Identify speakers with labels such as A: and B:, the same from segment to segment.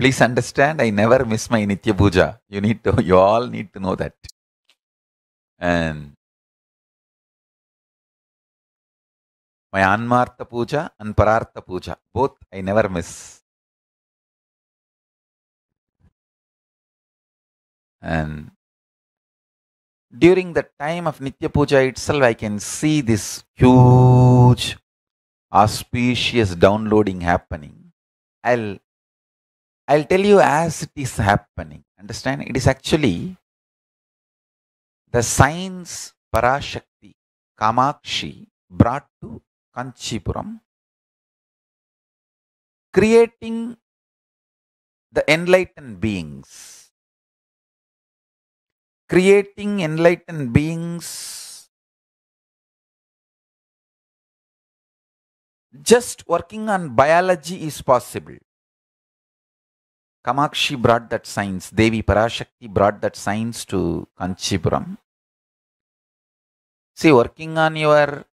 A: Please understand, I never miss my Nithya Puja. You need to, you all need to know that. And my Anmartha Puja and Parartha Puja, both I never miss. And during the time of Nithya Puja itself, I can see this huge, auspicious downloading happening. I'll I'll tell you as it is happening. Understand? It is actually the signs Parashakti, Kamakshi brought to Kanchipuram, creating the enlightened beings. Creating enlightened beings just working on biology is possible. Kamakshi brought that science, Devi Parashakti brought that science to Kanchipuram. See, working on your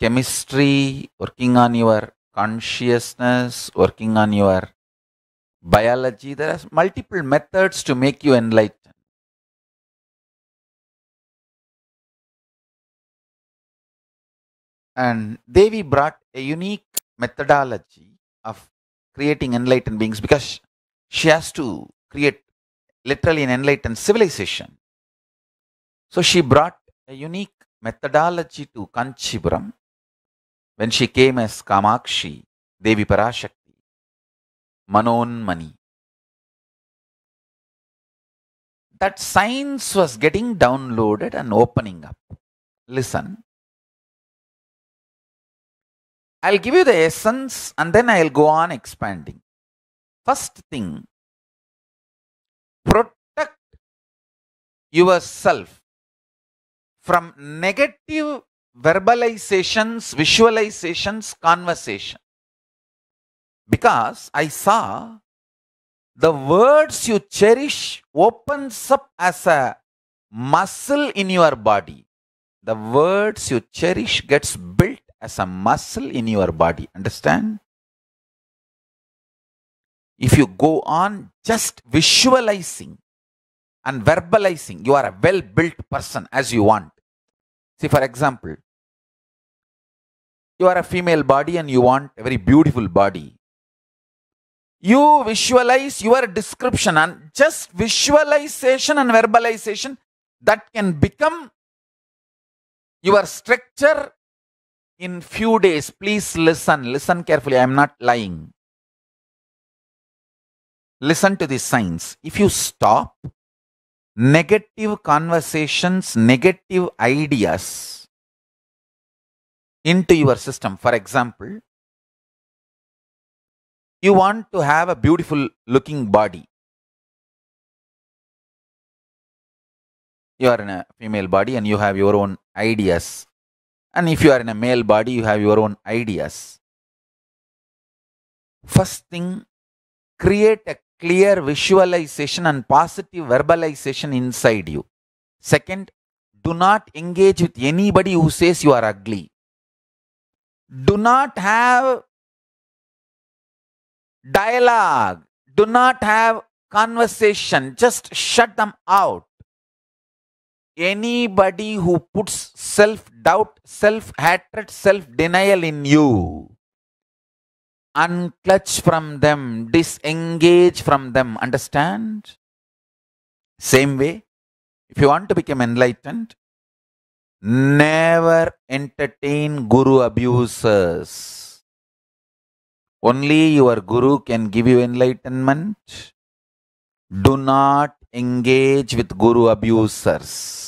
A: chemistry, working on your consciousness, working on your biology, there are multiple methods to make you enlightened. And Devi brought a unique methodology of creating enlightened beings because she has to create literally an enlightened civilization. So she brought a unique methodology to Kanchipuram when she came as Kamakshi, Devi Parashakti, Manonmani. That science was getting downloaded and opening up. Listen. I'll give you the essence and then I'll go on expanding. First thing, protect yourself from negative verbalizations, visualizations, conversation. Because I saw the words you cherish opens up as a muscle in your body. The words you cherish gets built as a muscle in your body. Understand? If you go on just visualizing and verbalizing, you are a well built person as you want. See, for example, you are a female body and you want a very beautiful body. You visualize your description and just visualization and verbalization that can become your structure in few days. Please listen, listen carefully. I am not lying. Listen to this signs. If you stop negative conversations, negative ideas into your system, for example, you want to have a beautiful looking body. You are in a female body and you have your own ideas. And if you are in a male body, you have your own ideas. First thing, create a clear visualization and positive verbalization inside you. Second, do not engage with anybody who says you are ugly. Do not have dialogue. Do not have conversation. Just shut them out. Anybody who puts self doubt, self hatred, self denial in you, unclutch from them, disengage from them. Understand? Same way, if you want to become enlightened, never entertain guru abusers. Only your guru can give you enlightenment. Do not engage with guru abusers.